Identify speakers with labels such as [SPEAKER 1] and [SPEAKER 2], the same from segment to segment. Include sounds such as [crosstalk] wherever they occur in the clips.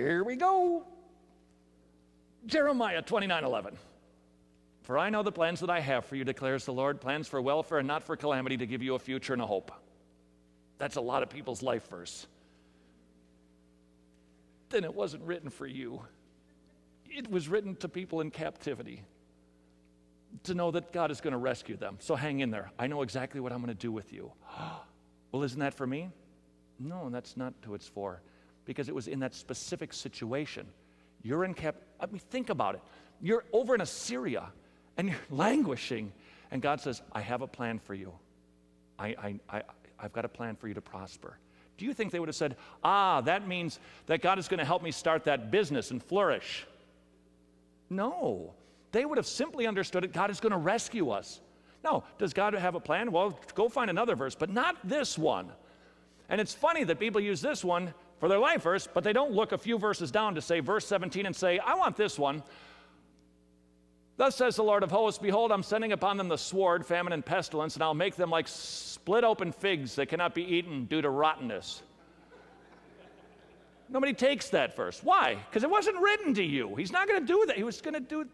[SPEAKER 1] Here we go. Jeremiah 29 11. For I know the plans that I have for you, declares the Lord plans for welfare and not for calamity, to give you a future and a hope. That's a lot of people's life verse. Then it wasn't written for you, it was written to people in captivity to know that God is going to rescue them. So hang in there. I know exactly what I'm going to do with you. [gasps] well, isn't that for me? No, that's not who it's for. Because it was in that specific situation. You're in cap. I mean, think about it. You're over in Assyria and you're [laughs] languishing. And God says, I have a plan for you. I, I, I, I've got a plan for you to prosper. Do you think they would have said, Ah, that means that God is going to help me start that business and flourish? No. They would have simply understood it. God is going to rescue us. No. Does God have a plan? Well, go find another verse, but not this one. And it's funny that people use this one for their life verse, but they don't look a few verses down to say verse 17 and say, I want this one. Thus says the Lord of hosts, Behold, I'm sending upon them the sword, famine, and pestilence, and I'll make them like split open figs that cannot be eaten due to rottenness. Nobody takes that verse. Why? Because it wasn't written to you. He's not going to do that. He was going to do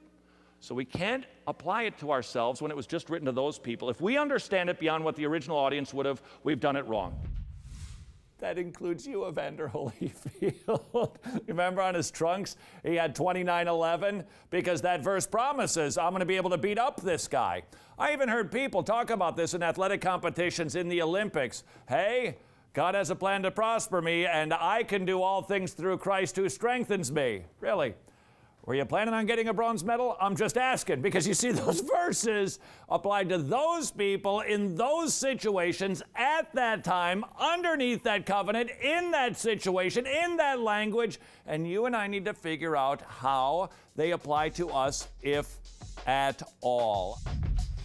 [SPEAKER 1] so we can't apply it to ourselves when it was just written to those people. If we understand it beyond what the original audience would have, we've done it wrong. That includes you, Evander [laughs] Holyfield. Remember on his trunks, he had 2911 because that verse promises, I'm going to be able to beat up this guy. I even heard people talk about this in athletic competitions in the Olympics. Hey, God has a plan to prosper me, and I can do all things through Christ who strengthens me. Really? Were you planning on getting a bronze medal? I'm just asking because you see, [laughs] those verses applied to those people in those situations at that time, underneath that covenant, in that situation, in that language. And you and I need to figure out how they apply to us, if at all.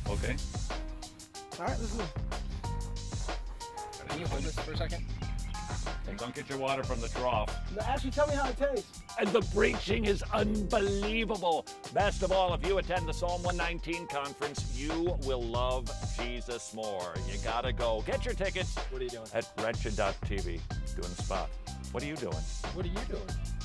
[SPEAKER 2] Okay.
[SPEAKER 3] All right, let's go.
[SPEAKER 2] Can you hold this for a second?
[SPEAKER 1] Don't get your water from the trough.
[SPEAKER 3] Now, actually, tell me how it tastes.
[SPEAKER 1] And the preaching is unbelievable. Best of all, if you attend the Psalm 119 conference, you will love Jesus more. You gotta go. Get your tickets.
[SPEAKER 3] What are you doing?
[SPEAKER 1] At wretched.tv. Doing the spot. What are you doing?
[SPEAKER 3] What are you doing?